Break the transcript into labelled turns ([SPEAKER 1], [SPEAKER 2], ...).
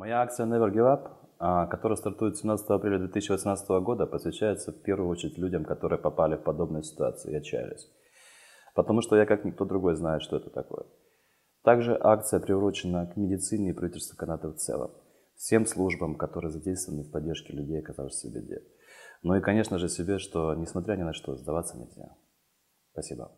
[SPEAKER 1] Моя акция Never Give Up, а, которая стартует 17 апреля 2018 года, посвящается в первую очередь людям, которые попали в подобную ситуацию и отчаялись. Потому что я, как никто другой, знаю, что это такое. Также акция приурочена к медицине и правительству Канады в целом. Всем службам, которые задействованы в поддержке людей, оказавшихся в беде. Ну и, конечно же, себе, что, несмотря ни на что, сдаваться нельзя. Спасибо.